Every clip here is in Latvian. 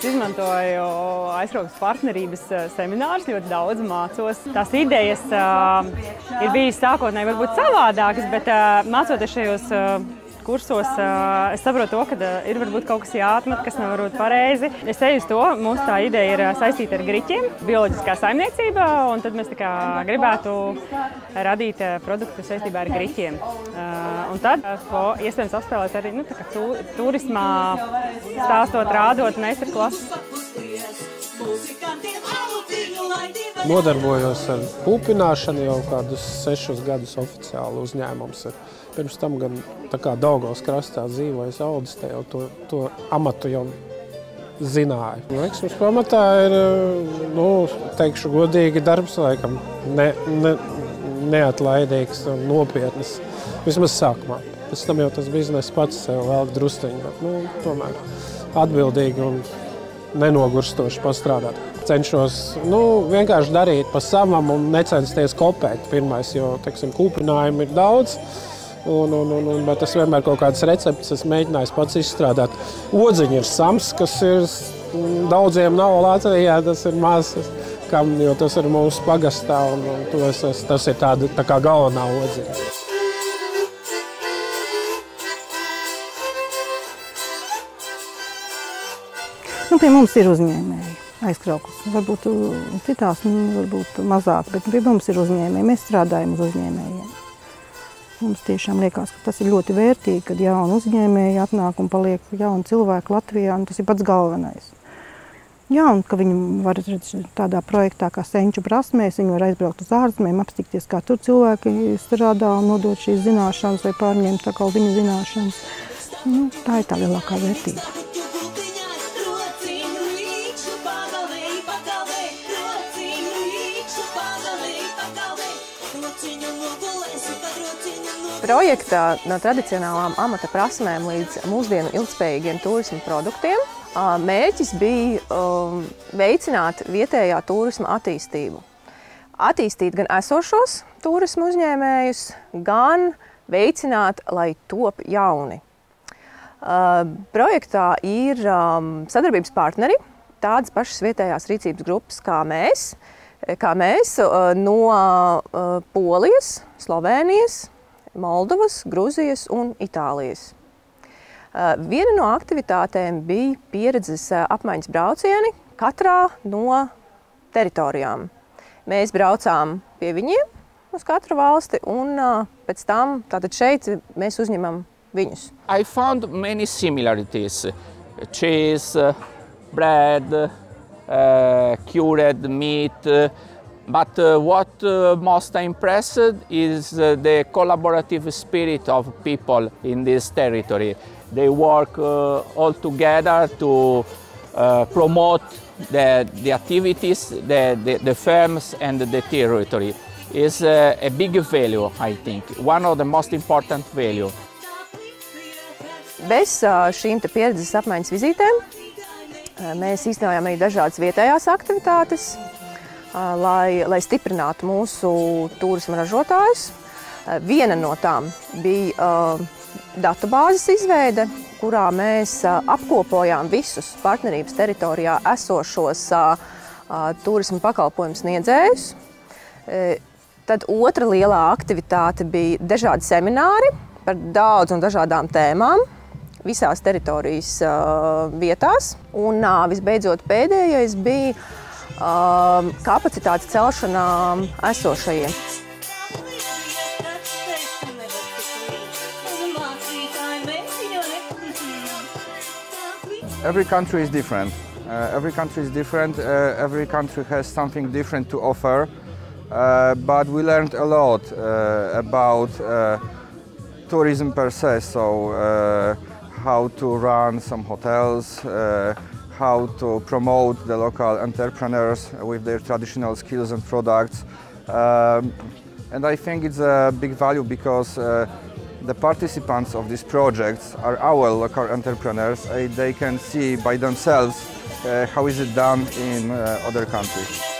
es izmantoju aizraugas partnerības seminārus, ļoti daudz mācos. Tās idejas uh, ir bijis sākotnēji varbūt savādākas, bet uh, mācoties šajos kursos es saprotu to, ka ir varbūt kaut kas jāatmet, kas nav varbūt pareizi. Es eju uz to, mūsu tā ideja ir saistīta ar griķiem, bioloģiskā saimniecībā, un tad mēs gribētu radīt produktu saistībā ar griķiem. Un tad iespējams apspēlēt arī nu, tu, turismā, stāstot, rādot meistarklases. Nodarbojos ar pūpināšanu jau kādus sešus gadus oficiāli uzņēmums. Ir. Pirms tam gan Daugavas krastā dzīvojas Audis, te jau to, to amatu jau zināja. Veiksmes pamatā ir, nu, teikšu godīgi, darbs laikam ne, ne, neatlaidīgs un nopietnas. Vismaz sākumā. Pēc tam jau tas bizness pats sev vēl drusciņi, bet, nu, tomēr atbildīgi un nenogurstoši pastrādāt. Cenšos nu, vienkārši darīt pa savam un necensties kopēt pirmais, jo, teiksim, kūpinājumu ir daudz. Un, un, un, un, bet es vienmēr kaut kādas receptes esmu mēģinājis pats izstrādāt. Odziņa ir sams, kas ir daudziem nav Latvijā, tas ir mazs, kam, jo tas ir mūsu pagastā, un, un tos, tas ir tāda, tā kā galvenā odziņa. Nu, pie mums ir uzņēmēji aizkrauklis. Varbūt citās nu, varbūt mazāk, bet pie mums ir uzņēmēji. Mēs strādājam uz uzņēmējiem. Mums tiešām liekas, ka tas ir ļoti vērtīgi, kad jauni uzņēmēji atnāk un paliek jauni cilvēki Latvijā, tas ir pats galvenais. Jā, un ka viņi var tādā projektā kā senču prasmēs, viņi var aizbraukt uz ārzemēm, apstikties, kā tur cilvēki strādā un nodot šīs zināšanas vai pārņemt tā kā viņu zināšanas. Nu, tā ir tā lielākā vērtība. Projektā no tradicionālām amata prasmēm līdz mūsdienu ilgspējīgiem turismu produktiem mērķis bija um, veicināt vietējā turisma attīstību. Attīstīt gan esošos turismu uzņēmējus, gan veicināt, lai top jauni. Projektā ir um, sadarbības partneri, tādas pašas vietējās rīcības grupas kā mēs, kā mēs uh, no uh, Polijas, Slovēnijas, Moldovas, Grūzijas un Itālijas. Viena no aktivitātēm bija pieredzes apmaiņas braucieni katrā no teritorijām. Mēs braucām pie viņiem uz katru valsti un pēc tam tātad šeit mēs uzņemam viņus. I found many similarities. Cheese, bread, uh, cured meat, uh, But uh, what uh, most impressed is uh, the collaborative spirit of people in this territory. They work uh, all together to uh, promote the, the activities, the, the, the firms and the territory. It's uh, a big value, I think, one of the most important value. Bez šīm pieredzes apmaiņas vizītēm mēs īstenojām arī dažādas vietējās aktivitātes, lai, lai stiprinātu mūsu turisma ražotājus. Viena no tām bija datubāzes izveide, kurā mēs apkopojām visus partnerības teritorijā esošos turisma pakalpojumu sniedzējus. Tad otra lielā aktivitāte bija dažādi semināri par daudz un dažādām tēmām visās teritorijas vietās. Un visbeidzot pēdējais bija Um, kapacitātes celšanā esošajiem. Every country is different. Uh, every country is different. Uh, every country has something different to offer. Uh, but we learned a lot uh, about uh, tourism per se. So uh, how to run some hotels, how to promote the local entrepreneurs with their traditional skills and products. Um, and I think it's a big value because uh, the participants of these projects are our local entrepreneurs. Uh, they can see by themselves uh, how is it done in uh, other countries.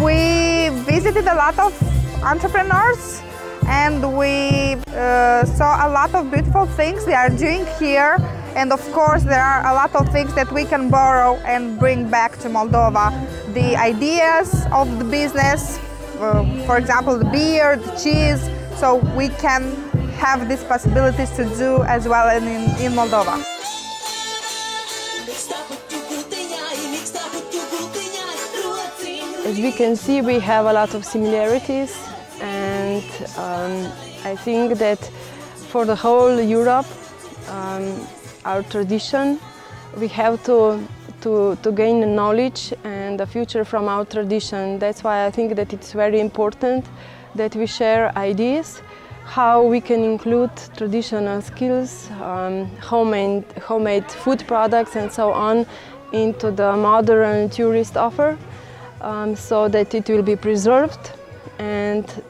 We visited a lot of entrepreneurs and we uh, saw a lot of beautiful things they are doing here. And of course, there are a lot of things that we can borrow and bring back to Moldova. The ideas of the business, uh, for example, the beer, the cheese, so we can have these possibilities to do as well in, in Moldova. As we can see, we have a lot of similarities, um, I think that for the whole Europe, um, our tradition, we have to, to, to gain knowledge and the future from our tradition. That's why I think that it's very important that we share ideas how we can include traditional skills, um, homemade, homemade food products and so on into the modern tourist offer um, so that it will be preserved and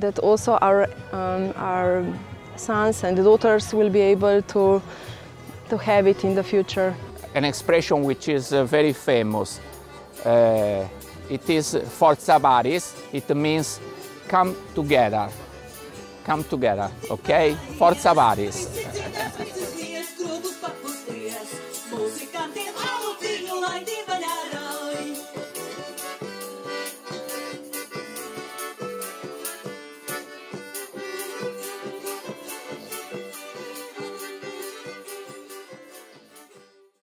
that also our, um, our sons and daughters will be able to, to have it in the future. An expression which is uh, very famous. Uh, it is Forza Baris. It means come together. Come together, okay? Forza Baris.